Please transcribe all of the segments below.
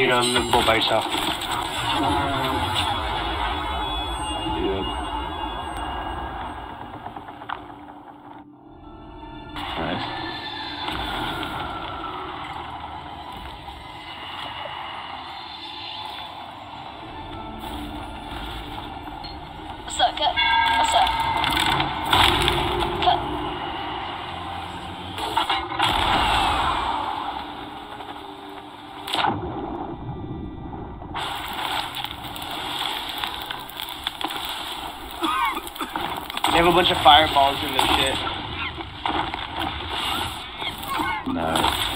You boat by yourself. Yep. Nice. What's up? What's up? Cut. They have a bunch of fireballs in this shit. Nice.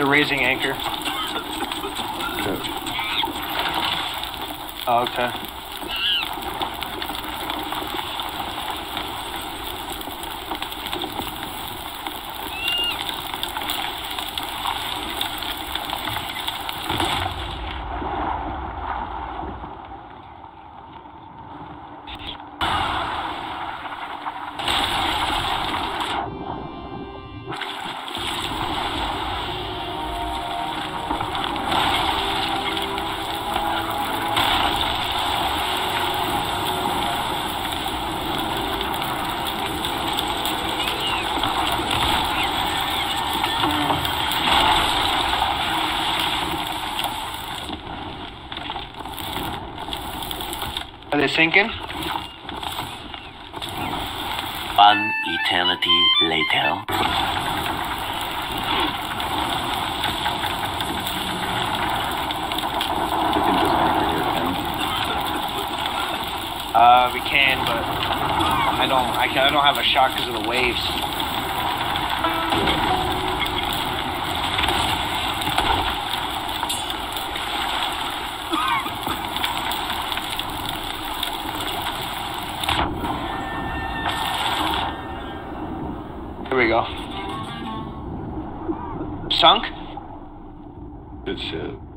They're raising anchor. Good. Oh, okay. Are they sinking? One eternity later. We can just anchor here, Ken. Uh, we can, but I don't. I, can, I don't have a shot because of the waves. Here we go. Sunk? Good shit. Uh,